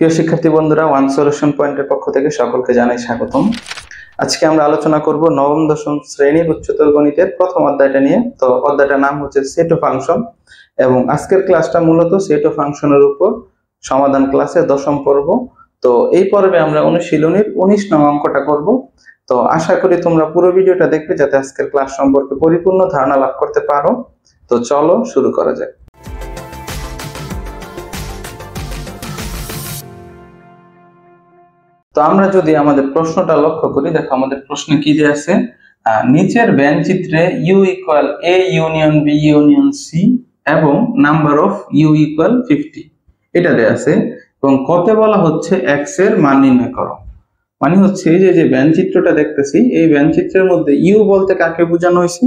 প্রিয় শিক্ষার্থী বন্ধুরা ওয়ান সলিউশন পয়েন্টের পক্ষ থেকে সকলকে জানাই স্বাগতম। আজকে আমরা আলোচনা করব নবম, দশম শ্রেণির উচ্চতর গণিতের প্রথম অধ্যায়টা নিয়ে। তো অধ্যায়টার নাম হচ্ছে সেটো ফাংশন এবং আজকের ক্লাসটা মূলত সেটো ফাংশনের উপর সমাধান ক্লাসের দশম পর্ব। তো এই পর্বে আমরা অনুশীলনীর উনিশ নং অঙ্কটা করব। তো আশা করি তোমরা পুরো ভিডিওটা দেখবে যাতে আজকের ক্লাস সম্পর্কে পরিপূর্ণ ধারণা লাভ করতে পারো। তো চলো শুরু করা যাক। তো আমরা যদি আমাদের প্রশ্নটা লক্ষ্য করি, দেখো আমাদের প্রশ্নে কি যে আছে? নিচের ব্যান চিত্রে U equal A union B union C এবং number of U equal fifty এটা দেয়া আছে। এবং কতে বলা হচ্ছে এক্সের মান নির্ণয় করো। মানে হচ্ছে এই যে যে ব্যান চিত্রটা দেখতেছি, এই ব্যান চিত্রের মধ্যে ইউ বলতে কাকে বোঝানো হয়েছে?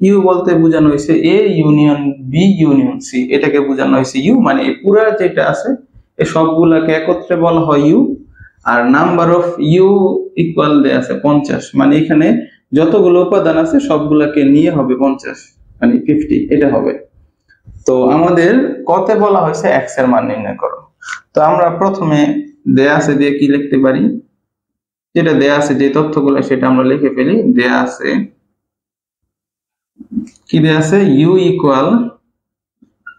ইউ বলতে বোঝানো হয়েছে A union B union C এটাকে বোঝানো হয়েছে ইউ মানে পুরা যেটা আছে এই সবগুলাকে একত্রে বলা হয় ইউ আর নাম্বার অফ ইউ ইকুয়াল দেয়া আছে পঞ্চাশ। মানে এখানে যতগুলো উপাদান আছে সবগুলোকে নিয়ে হবে পঞ্চাশ। মানে ফিফটি এটা হবে। তো আমাদের কতে বলা হয়েছে এক্সের মান নির্ণয় করো। তো আমরা প্রথমে দেয়া আছে দিয়ে কি লিখতে পারি? যেটা দেয়া আছে, যে তথ্যগুলো, সেটা আমরা লিখে ফেলি। দেয়া আছে, কি দেয়া আছে? U equal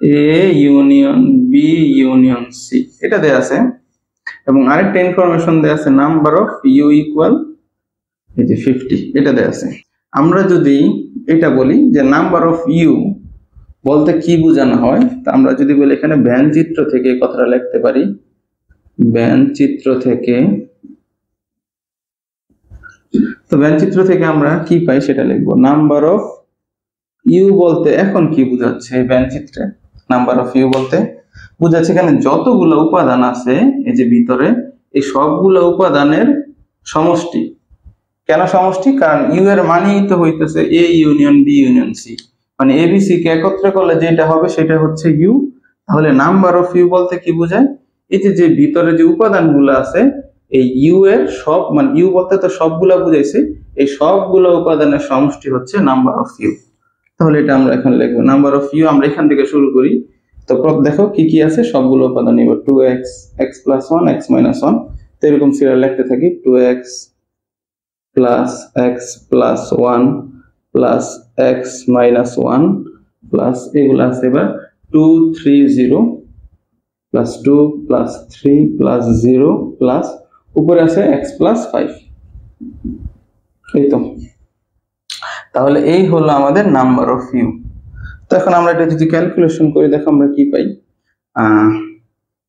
A union B union C এটা দেয়া আছে। এবং আরেকটা ইনফরমেশন দেয়া আছে নাম্বার অফ ইউ ইকুয়াল এই যে ফিফটি এটা দেয়া আছে। আমরা যদি এটা বলি যে নাম্বার অফ ইউ বলতে কি বোঝানো হয়, তা আমরা যদি বলি এখানে ব্যান চিত্র থেকে কথাটা লিখতে পারি। ব্যান চিত্র থেকে, তো ব্যান চিত্র থেকে আমরা কি পাই সেটা লিখব। নাম্বার অফ ইউ বলতে এখন কি বোঝাচ্ছে এই ব্যান চিত্রে? নাম্বার অফ ইউ বলতে বোঝাচ্ছে এখানে যতগুলো উপাদান আছে, এই যে ভিতরে, এই সবগুলো উপাদানের সমষ্টি। কেন সমষ্টি? কারণ ইউ এর মানেই তো হইতেছে A union B union C মানে এ এবিসি কে একত্রে করলে যেটা হবে সেটা হচ্ছে ইউ তাহলে নাম্বার অফ ইউ বলতে কি বোঝায়? এই যে যে ভিতরে যে উপাদানগুলো আছে, এই ইউ এর সব মানে ইউ বলতে তো সবগুলা বুঝাইছে, এই সবগুলো উপাদানের সমষ্টি হচ্ছে নাম্বার অফ ইউ তাহলে এটা আমরা এখন লিখব। নাম্বার অফ ইউ আমরা এখান থেকে শুরু করি। তো দেখো কি কি আছে? সবগুলো উপাদান এবার two x x plus one x minus one তো এরকম সিরিয়াল লিখতে থাকি two x plus x plus one plus x minus one plus এগুলো আছে এবার two three zero plus two plus three plus zero plus উপরে আছে এক্স প্লাস ফাইভ এই তো। তাহলে এই হলো আমাদের নাম্বার অফ ইউ তো এখন আমরা এটা যদি ক্যালকুলেশন করি, দেখো আমরা কি পাই?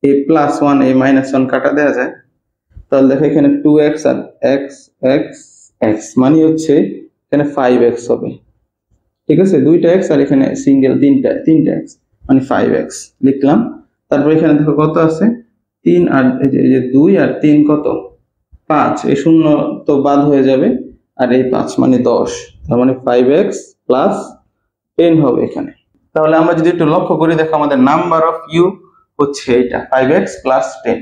A plus one A minus one কাটা দেওয়া যায়। তাহলে দেখো এখানে টু এক্স আর এক্স এক্স এক্স মানে হচ্ছে এখানে ফাইভ এক্স হবে। ঠিক আছে? দুইটা এক্স আর এখানে সিঙ্গেল তিনটা তিনটা এক্স মানে ফাইভ এক্স লিখলাম। তারপর এখানে দেখো কত আছে? তিন আর এই যে- দুই আর তিন কত? পাঁচ। এই শূন্য তো বাদ হয়ে যাবে। আর এই পাঁচ মানে দশ। তার মানে ফাইভ এক্স প্লাস টেন হবে এখানে। তাহলে আমরা যদি একটু লক্ষ্য করি, দেখো আমাদের নাম্বার অফ ইউ হচ্ছে এটা ফাইভ এক্স প্লাস টেন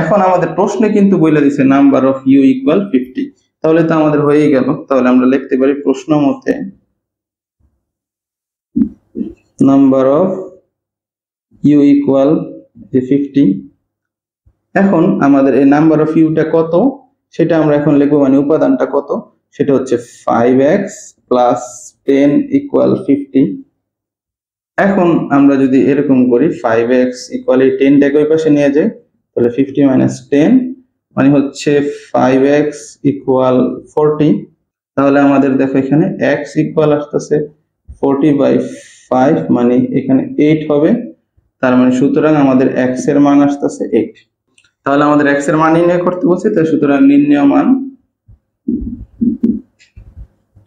এখন আমাদের প্রশ্নে কিন্তু বলে দিছে number of U equal fifty তাহলে তো আমাদের হয়েই গেল। তাহলে আমরা লিখতে পারি প্রশ্ন মতে number of U equal fifty এখন আমাদের এই নাম্বার অফ ইউটা কত? সেটা আমরা এখন লিখব মানে উপাদানটা কত? সেটা হচ্ছে five x plus ten equal fifty এখন আমরা যদি এরকম করি ফাইভ এক্স ইকুয়াল টেনটাকে ওই পাশে নিয়ে যাই, তাহলে ফিফটি মাইনাস টেন মানে হচ্ছে ফাইভ এক্স ইকুয়াল ফোরটি তাহলে আমাদের দেখো এখানে এক্স ইকুয়াল আসতেছে ফোরটি বাই ফাইভ মানে এখানে এইট হবে। তার মানে সুতরাং আমাদের এক্সের মান আসতেছে এইট তাহলে আমাদের এক্সের মান নির্ণয় করতে বলছে তাই সুতরাং নির্ণয় মান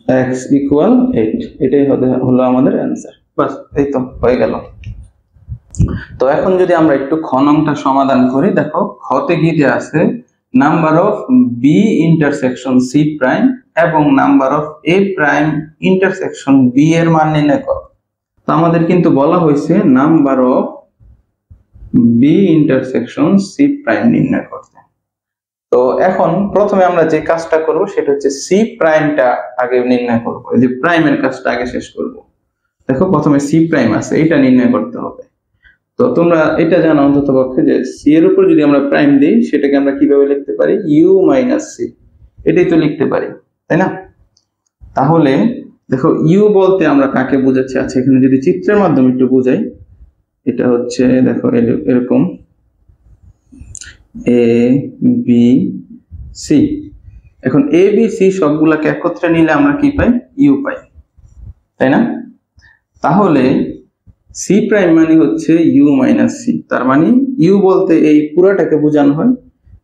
এক্স ইকুয়াল এইট এটাই হতে- হলো আমাদের অ্যান্সার বাস, এই তো, হয়ে গেল। তো এখন যদি আমরা একটু খনংটা সমাধান করি, দেখো, খতে দেয়া আছে number of B intersection C prime এবং number of A prime intersection B এর মান নির্ণয় করো। তো আমাদের কিন্তু বলা হয়েছে number of B intersection C prime নির্ণয় করতে। তো এখন প্রথমে আমরা যে কাজটা করব সেটা হচ্ছে সি প্রাইমটা আগে নির্ণয় করব। এই যে প্রাইমের কাজটা আগে শেষ করব। দেখো প্রথমে সি প্রাইম আছে, এটা নির্ণয় করতে হবে। তো তোমরা এটা জানো অন্তত পক্ষে যে সি এর উপর যদি আমরা প্রাইম দিই, সেটাকে আমরা কীভাবে লিখতে পারি? ইউ মাইনাস সি এটাই তো লিখতে পারি, তাই না? তাহলে দেখো ইউ বলতে আমরা কাকে বোঝাচ্ছি? আচ্ছা এখানে যদি চিত্রের মাধ্যমে একটু বোঝাই, এটা হচ্ছে, দেখো এর- এরকম এ বি সি এখন এ বি সি সবগুলাকে একত্রে নিলে আমরা কি পাই? ইউ পাই। তাই না? তাহলে সি প্রাইম মানে হচ্ছে ইউ মাইনাস সি তার মানে ইউ বলতে এই পুরাটাকে বোঝানো হয়।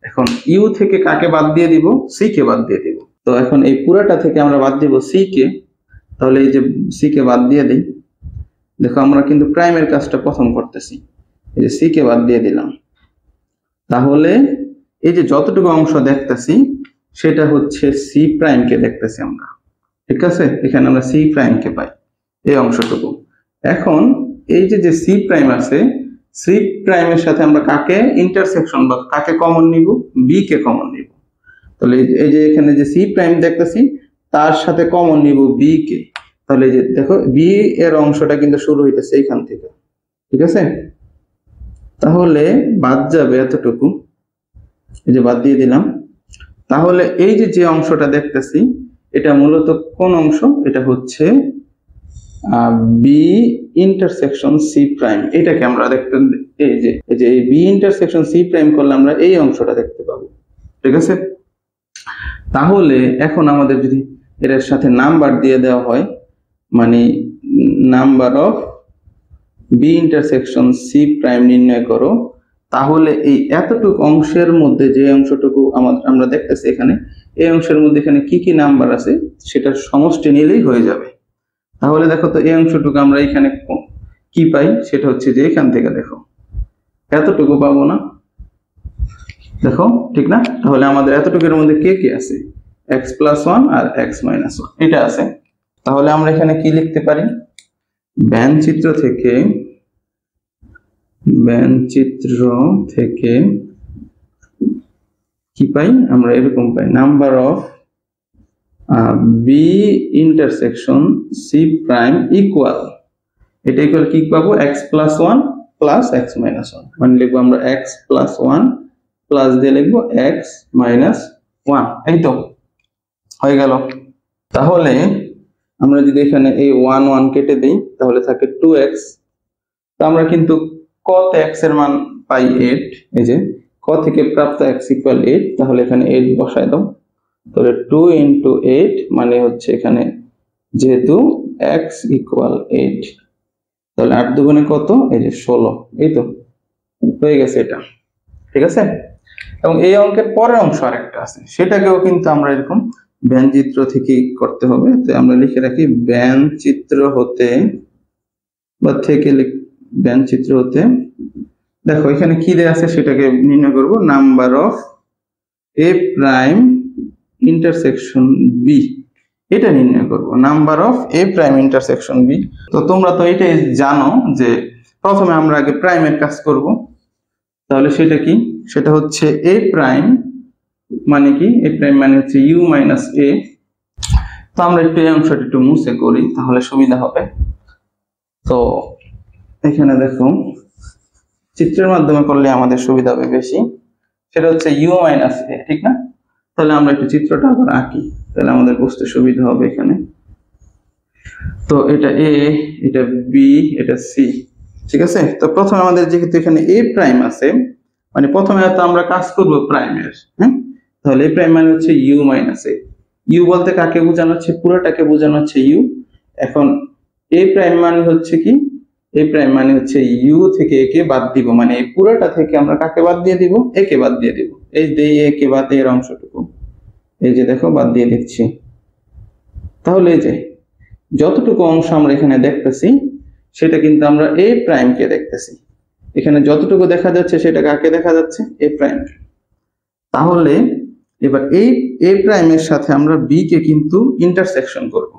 এখন ইউ থেকে কাকে বাদ দিয়ে দিব? সি কে বাদ দিয়ে দিব। তো এখন এই পুরাটা থেকে আমরা বাদ দিব সি কে। তাহলে এই যে সি কে বাদ দিয়ে দিই। দেখো আমরা কিন্তু প্রাইমের কাজটা প্রথম করতেছি। এই যে সি কে বাদ দিয়ে দিলাম। তাহলে এই যে যতটুকু অংশ দেখতেছি, সেটা হচ্ছে সি প্রাইম কে দেখতেছি আমরা। ঠিক আছে? এখানে আমরা সি প্রাইম কে পাই, এই অংশটুকু। এখন এই যে যে সি প্রাইম আছে সি প্রাইমের সাথে আমরা কাকে ইন্টারসেকশন বা কাকে কমন নিব? বি কে কমন নিব। তাহলে এই যে- এখানে যে সি প্রাইম দেখতেছি, তার সাথে কমন নিব বি কে। তাহলে যে, দেখো বি এর অংশটা কিন্তু শুরু হইতেছে এইখান থেকে। ঠিক আছে? তাহলে বাদ যাবে এতটুকু। এই যে বাদ দিয়ে দিলাম। তাহলে এই যে যে অংশটা দেখতেছি, এটা মূলত কোন অংশ? এটা হচ্ছে বি ইন্টারসেকশন সি প্রাইম এটাকে আমরা দেখতে, এই যে এই যে বি ইন্টারসেকশন সি প্রাইম করলে আমরা এই অংশটা দেখতে পাবো। ঠিক আছে? তাহলে এখন আমাদের যদি এর সাথে নাম্বার দিয়ে দেওয়া হয় মানে number of B intersection C prime নির্ণয় করো, তাহলে এই এতটুকু অংশের মধ্যে যে অংশটুকু আমাদের, আমরা দেখতেছি এখানে, এই অংশের মধ্যে এখানে কি কি নাম্বার আছে সেটার সমষ্টি নিলেই হয়ে যাবে। তাহলে দেখো তো এই অংশটুকু আমরা এখানে কি পাই, সেটা হচ্ছে যে এখান থেকে দেখো। এতটুকু পাবো না। দেখো, ঠিক না? তাহলে আমাদের এতটুকুর মধ্যে কে কে আছে? এক্স প্লাস ওয়ান আর এক্স মাইনাস ওয়ান এটা আছে। তাহলে আমরা এখানে কি লিখতে পারি? ব্যান চিত্র থেকে, ব্যান চিত্র থেকে কি পাই? আমরা এরকম পাই। Number of B intersection C prime equal এটা ইকুয়াল কি পাবো? X plus one plus x minus one মানে লিখব আমরা এক্স প্লাস ওয়ান প্লাস দিয়ে লিখব এক্স মাইনাস ওয়ান এই তো, হয়ে গেল। তাহলে আমরা যদি এখানে এই ওয়ান ওয়ান কেটে দিই, তাহলে থাকে টু এক্স তো আমরা কিন্তু কত এক্সের মান পাই এইট এই যে ক থেকে প্রাপ্ত এক্স ইকুয়াল এইট তাহলে এখানে এইট বসায় দাও। তাহলে টু ইন্টু এইট মানে হচ্ছে এখানে যেহেতু এক্স ইকুয়াল এইট তাহলে আট দুগুণে কত? এই যে ষোলো, এই তো হয়ে গেছে এটা। ঠিক আছে? এবং এই অঙ্কের পরের অংশ আরেকটা আছে। সেটাকেও কিন্তু আমরা এরকম ব্যান চিত্র থেকে করতে হবে। তো আমরা লিখে রাখি ব্যান চিত্র হতে বা থেকে লিখ- ব্যান চিত্র হতে। দেখো, এখানে কি দেয়া আছে সেটাকে নির্ণয় করব। Number of A prime intersection B. এটা নির্ণয় করব। Number of A prime intersection B. তো তোমরা তো এটাই জানো যে প্রথমে আমরা আগে প্রাইমের কাজ করব। তাহলে সেটা কি? সেটা হচ্ছে এ প্রাইম মানে কি? এ প্রাইম মানে হচ্ছে ইউ মাইনাস এ তো আমরা একটু এই অংশটা একটু মুছে করি, তাহলে সুবিধা হবে। তো এখানে দেখো চিত্রের মাধ্যমে করলে আমাদের সুবিধা হবে বেশি। সেটা হচ্ছে ইউ মাইনাস এ ঠিক না? তাহলে আমরা একটু চিত্রটা আবার আঁকি, তাহলে আমাদের বুঝতে সুবিধা হবে এখানে। তো এটা এ এটা বি এটা সি ঠিক আছে? তো প্রথমে আমাদের যেহেতু এখানে এ প্রাইম আছে মানে প্রথমে তো আমরা কাজ করব প্রাইমের হ্যাঁ? তাহলে প্রাইম মানে হচ্ছে ইউ মাইনাস এ ইউ বলতে কাকে বোঝানো হচ্ছে? পুরোটাকে বোঝানো হচ্ছে ইউ এখন এ প্রাইম মানে হচ্ছে কি? এ প্রাইম মানে হচ্ছে ইউ থেকে একে বাদ দিব। মানে এই পুরোটা থেকে আমরা কাকে বাদ দিয়ে দিব? একে বাদ দিয়ে দিব। এই এই একে বাদ এর অংশটুকু। এই যে দেখো, বাদ দিয়ে দিচ্ছি। তাহলে এই যে যতটুকু অংশ আমরা এখানে দেখতেছি, সেটা কিন্তু আমরা এ প্রাইম কে দেখতেছি। এখানে যতটুকু দেখা যাচ্ছে, সেটা কাকে দেখা যাচ্ছে? এ প্রাইম তাহলে এবার এই এ প্রাইমের সাথে আমরা বি কে কিন্তু ইন্টারসেকশন করব।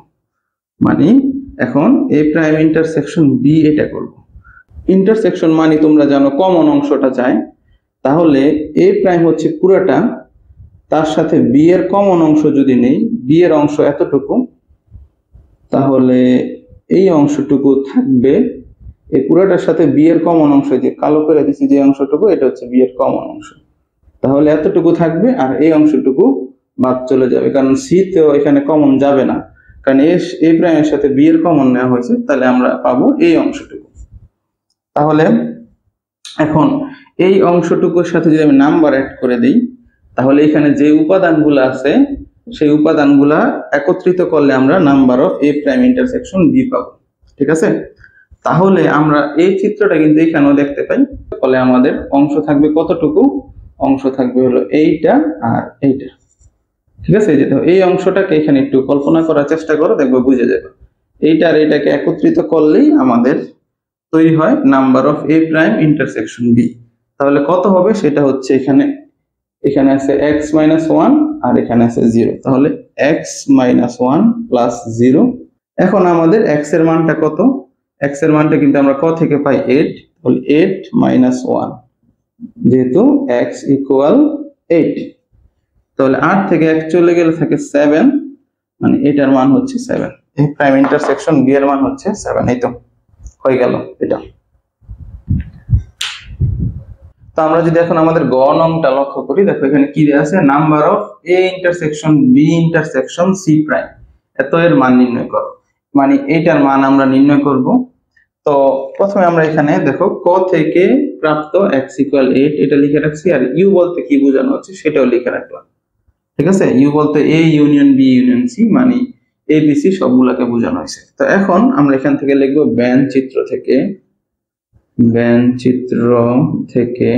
মানে এখন এ প্রাইম ইন্টারসেকশন বি এটা করব। ইন্টারসেকশন মানে তোমরা জানো কমন অংশটা যায় তাহলে এ প্রাইম হচ্ছে পুরোটা, তার সাথে বি এর কমন অংশ যদি নেই বি এর অংশ এতটুকু, তাহলে এই অংশটুকু থাকবে, এই পুরোটার সাথে বি এর কমন অংশ যে কালো করে দিছি যে অংশটুকু, এটা হচ্ছে বি এর কমন অংশ। তাহলে এতটুকু থাকবে আর এই অংশটুকু বাদ চলে যাবে। কারণ সি এখানে কমন যাবে না। কারণ এ প্রাইমের সাথে বি এর কমন নেওয়া হয়েছে, তাহলে আমরা পাবো এই অংশটুকু। তাহলে এখন এই অংশটুকুর সাথে যদি আমি নাম্বার অ্যাড করে দিই, তাহলে এখানে যে উপাদানগুলো আছে, সেই উপাদানগুলা একত্রিত করলে আমরা number of A prime intersection B পাবো। ঠিক আছে? তাহলে আমরা এই চিত্রটা কিন্তু এখানেও দেখতে পাই। ফলে আমাদের অংশ থাকবে কতটুকু? অংশ থাকবে হলো এইটা আর এইটা। ঠিক আছে? এই যে এই অংশটাকে এখানে একটু কল্পনা করার চেষ্টা করো, দেখবে বুঝে যাবে। এইটা আর এইটাকে একত্রিত করলেই আমাদের তৈরি হয় number of A prime intersection B. তাহলে কত হবে? সেটা হচ্ছে এখানে এখানে আছে এক্স মাইনাস ওয়ান আর এখানে আছে জিরো। তাহলে x minus one plus zero. এখন আমাদের এক্সের মানটা কত? এক্সের মানটা কিন্তু আমরা ক থেকে পাই? এইট। তাহলে এইট মাইনাস ওয়ান। যেহেতু এক্স ইকুয়াল এইট তাহলে আট থেকে এক চলে গেলে থাকে সেভেন মানে এটার মান হচ্ছে সেভেন এই প্রাইম ইন্টারসেকশন বি এর মান হচ্ছে সেভেন এই তো, হয়ে গেল এটা। তো আমরা যদি এখন আমাদের গ নংটা লক্ষ্য করি, দেখো এখানে কি দেওয়া আছে? Number of A intersection B intersection C prime এত এর মান নির্ণয় করো। মানে এইটার মান আমরা নির্ণয় করব তো প্রথমে আমরা এখানে দেখো ক থেকে প্রাপ্ত এক্স ইকুয়াল এইট এটা লিখে রাখছি, আর ইউ বলতে কি বোঝানো হচ্ছে সেটাও লিখে রাখলাম। ঠিক আছে? ইউ বলতে A union B union C মানে এ বি সি সবগুলাকে বোঝানো হয়েছে। তো এখন আমরা এখান থেকে লিখব ব্যান চিত্র থেকে, ব্যান চিত্র থেকে,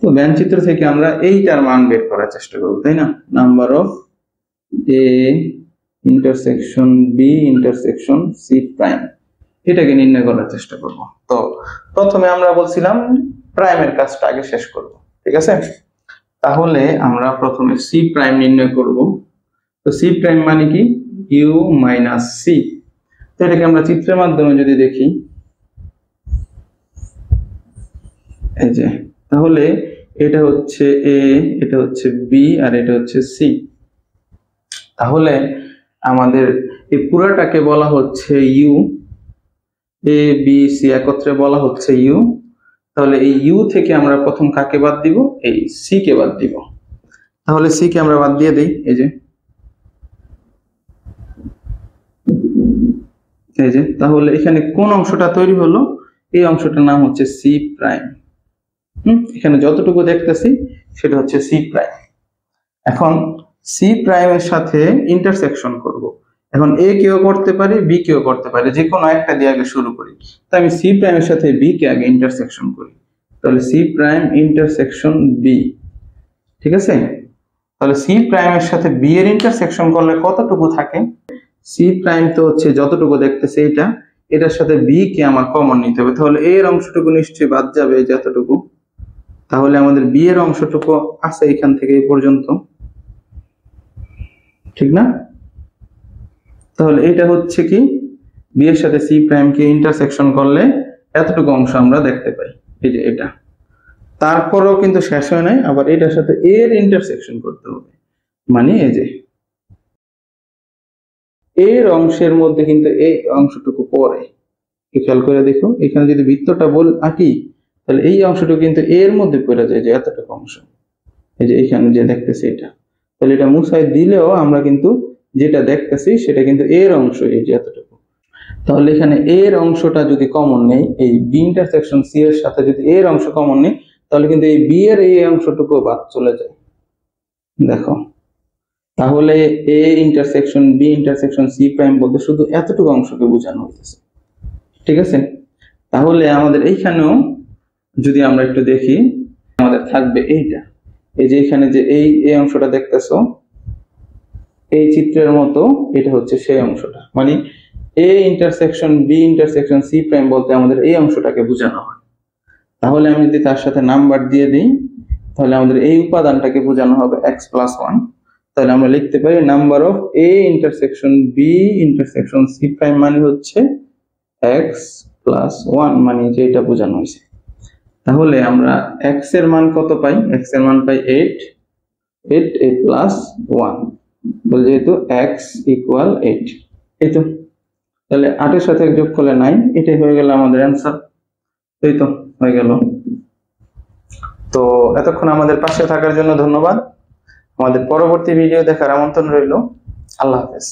তো ব্যান চিত্র থেকে আমরা এইটার মান বের করার চেষ্টা করব, তাই না? Number of A intersection B intersection C prime এটাকে নির্ণয় করার চেষ্টা করব। তো প্রথমে আমরা বলছিলাম প্রাইমের কাজটা আগে শেষ করব, ঠিক আছে? তাহলে আমরা প্রথমে সি প্রাইম নির্ণয় করব। তো সি প্রাইম মানে কি? ইউ মাইনাস সি তো এটাকে আমরা চিত্রের মাধ্যমে যদি দেখি, এই যে, তাহলে এটা হচ্ছে এ এটা হচ্ছে বি আর এটা হচ্ছে সি তাহলে আমাদের এই পুরাটাকে বলা হচ্ছে ইউ এ বি সি একত্রে বলা হচ্ছে ইউ তাহলে এই ইউ থেকে আমরা প্রথম কাকে বাদ দিব? এই সি কে বাদ দিব। তাহলে সি কে আমরা বাদ দিয়ে দিই, এই যে। এই যে, তাহলে এখানে কোন অংশটা তৈরি হলো? এই অংশটার নাম হচ্ছে সি প্রাইম হুম, এখানে যতটুকু দেখতেছি, সেটা হচ্ছে সি প্রাইম এখন সি প্রাইমের সাথে ইন্টারসেকশন করব। এখন এ কেও করতে পারি বি কেও করতে পারি, যে কোনো একটা দিয়ে আগে শুরু করি। তো আমি সি প্রাইমের সাথে বি কে আগে ইন্টারসেকশন করি। তাহলে সি প্রাইম ইন্টারসেকশন বি ঠিক আছে? তাহলে সি প্রাইমের সাথে বি এর ইন্টারসেকশন করলে কতটুকু থাকে? সি প্রাইম তো হচ্ছে যতটুকু দেখতেছে এটা এটার সাথে বি কে আমার কমন নিতে হবে। তাহলে এর অংশটুকু নিশ্চয়ই বাদ যাবে যতটুকু। তাহলে আমাদের বি এর অংশটুকু আছে এখান থেকে এই পর্যন্ত। ঠিক না? তাহলে এটা হচ্ছে কি? বি এর সাথে সি প্রাইম কে ইন্টারসেকশন করলে এতটুকু অংশ আমরা দেখতে পাই। এই যে এটা। তারপরেও কিন্তু শেষ হয় নাই, আবার এটার সাথে এর ইন্টারসেকশন করতে হবে। মানে এই যে, এর অংশের মধ্যে কিন্তু এই অংশটুকু একটু খেয়াল করে দেখো, এখানে যদি বৃত্তটা বল আঁকি, তাহলে এই অংশটুকু কিন্তু এর মধ্যে পড়ে যায় যে এতটুকু অংশ। এই যে এখানে যে দেখতেছি এটা। তাহলে এটা মুছাই দিলেও আমরা কিন্তু যেটা দেখতেছি, সেটা কিন্তু এর অংশ এই যে এতটুকু। তাহলে এখানে এর অংশটা যদি কমন নেই, এই বি ইন্টারসেকশন সি এর সাথে যদি এর অংশ কমন নেই, তাহলে কিন্তু এই বি এর এই অংশটুকু বাদ চলে যায়। দেখো, তাহলে A intersection B intersection C prime বলতে শুধু এতটুকু অংশকে বোঝানো হইতেছে। ঠিক আছে? তাহলে আমাদের এইখানেও যদি আমরা একটু দেখি, আমাদের থাকবে এইটা। এই যে এখানে যে এই এই অংশটা দেখতেছো এই চিত্রের মতো এটা হচ্ছে সেই অংশটা। মানে A intersection B intersection C prime বলতে আমাদের এই অংশটাকে বোঝানো হয়। তাহলে আমি যদি তার সাথে নাম্বার দিয়ে দিই, তাহলে আমাদের এই উপাদানটাকে বোঝানো হবে এক্স প্লাস ওয়ান তাহলে আমরা লিখতে পারি number of A intersection B intersection C prime মানে হচ্ছে এক্স প্লাস ওয়ান মানে যেটা বোঝানো হয়েছে। তাহলে আমরা এক্সের মান কত পাই? এক্সের মান পাই এইট এইট এ প্লাস ওয়ান যেহেতু এক্স ইকুয়াল এইট এই তো। তাহলে আটের সাথে যোগ করলে নাই এটাই হয়ে গেল আমাদের অ্যান্সার এই তো, হয়ে গেল। তো এতক্ষণ আমাদের পাশে থাকার জন্য ধন্যবাদ। আমাদের পরবর্তী ভিডিও দেখার আমন্ত্রণ রইল। আল্লাহ হাফেজ।